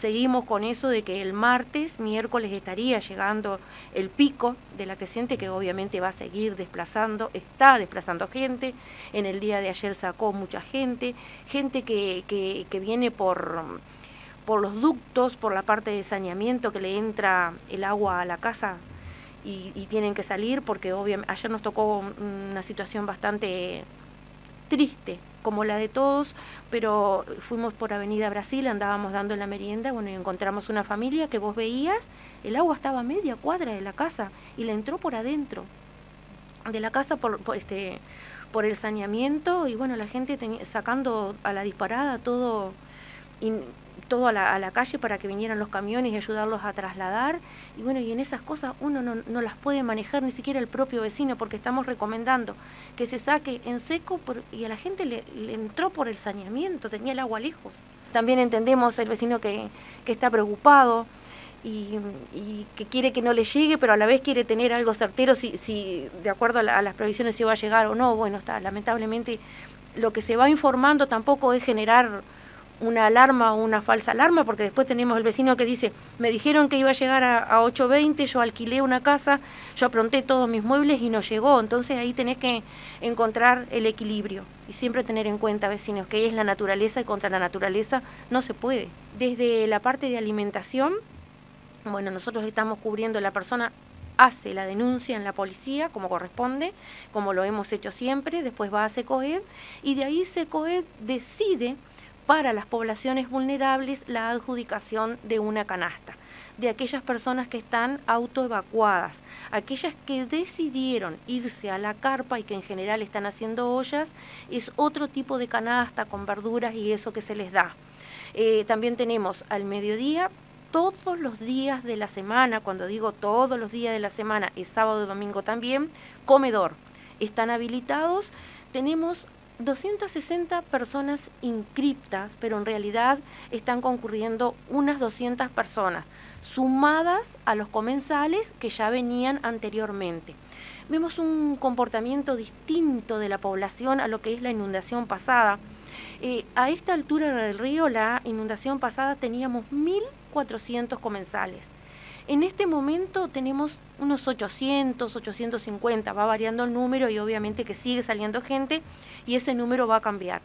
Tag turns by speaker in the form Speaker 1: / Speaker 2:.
Speaker 1: Seguimos con eso de que el martes, miércoles estaría llegando el pico de la creciente que obviamente va a seguir desplazando, está desplazando gente. En el día de ayer sacó mucha gente, gente que, que, viene por, por los ductos, por la parte de saneamiento que le entra el agua a la casa y, y tienen que salir porque obviamente ayer nos tocó una situación bastante triste como la de todos, pero fuimos por Avenida Brasil, andábamos dando la merienda, bueno, y encontramos una familia que vos veías, el agua estaba a media cuadra de la casa y le entró por adentro de la casa por, este por el saneamiento y bueno, la gente sacando a la disparada todo todo a la, calle para que vinieran los camiones y ayudarlos a trasladar. Y bueno, y en esas cosas uno no, las puede manejar ni siquiera el propio vecino porque estamos recomendando que se saque en seco y a la gente le, entró por el saneamiento, tenía el agua lejos. También entendemos el vecino que, está preocupado. Y, que quiere que no le llegue, pero a la vez quiere tener algo certero si, si de acuerdo a, a las previsiones si va a llegar o no. Bueno, está, lamentablemente lo que se va informando tampoco es generar una alarma o una falsa alarma, porque después tenemos el vecino que dice, me dijeron que iba a llegar a, a 8.20, yo alquilé una casa, yo apronté todos mis muebles y no llegó. Entonces ahí tenés que encontrar el equilibrio y siempre tener en cuenta, vecinos, que es la naturaleza y contra la naturaleza no se puede. Desde la parte de alimentación, bueno, nosotros estamos cubriendo, la persona hace la denuncia en la policía como corresponde, como lo hemos hecho siempre, después va a SECOED y de ahí SECOED decide para las poblaciones vulnerables la adjudicación de una canasta de aquellas personas que están autoevacuadas, aquellas que decidieron irse a la carpa y que en general están haciendo ollas, es otro tipo de canasta con verduras y eso que se les da. Eh, también tenemos al mediodía todos los días de la semana, cuando digo todos los días de la semana, es sábado y domingo también, comedor. Están habilitados, tenemos 260 personas inscriptas, pero en realidad están concurriendo unas 200 personas, sumadas a los comensales que ya venían anteriormente. Vemos un comportamiento distinto de la población a lo que es la inundación pasada. Eh, a esta altura del río, la inundación pasada teníamos 1.400 comensales. En este momento tenemos unos 800, 850, va variando el número y obviamente que sigue saliendo gente y ese número va a cambiar.